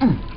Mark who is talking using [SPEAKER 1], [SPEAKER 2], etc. [SPEAKER 1] Mm.